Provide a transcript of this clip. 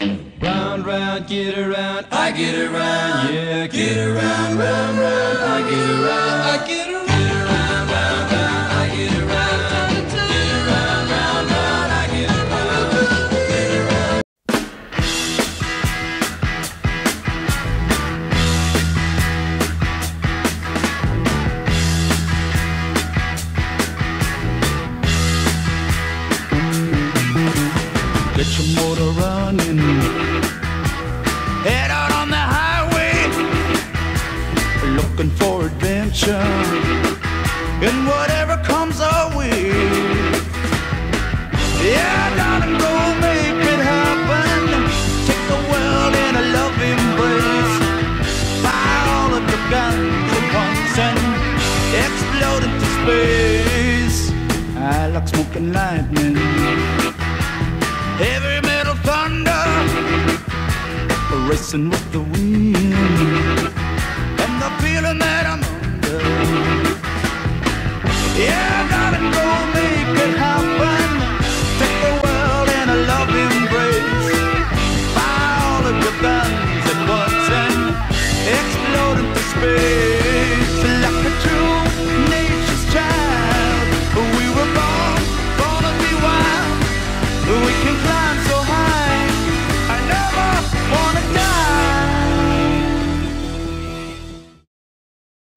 Round, round, get around, I get around, yeah, get around, round, round, I get around, I get around, Get your motor running. Head out on the highway. Looking for adventure. And whatever comes our way. Yeah, darling, go make it happen. Take the world in a love embrace. Fire all of your guns at once and explode into space. I like smoking lightning racing with the wind and the feeling that I'm under. Yeah, darling, go make it